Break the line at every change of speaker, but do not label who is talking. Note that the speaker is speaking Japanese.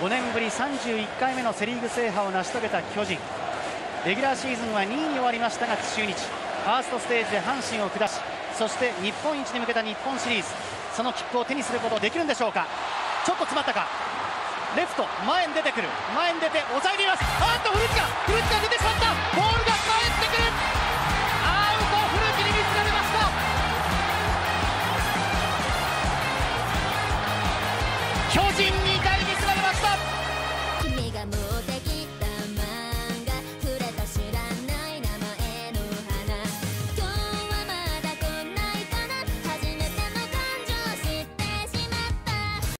5年ぶり31回目のセ・リーグ制覇を成し遂げた巨人。レギュラーシーズンは2位に終わりましたが中日。ファーストステージで阪神を下しそして日本一に向けた日本シリーズ。その切符を手にすることできるんでしょうか。ちょっと詰まったか。レフト前に出てくる。前に出て抑えています。あっと古内が古内が出てしまった。ボールが返ってくる。アウト古内に見つかりました。巨人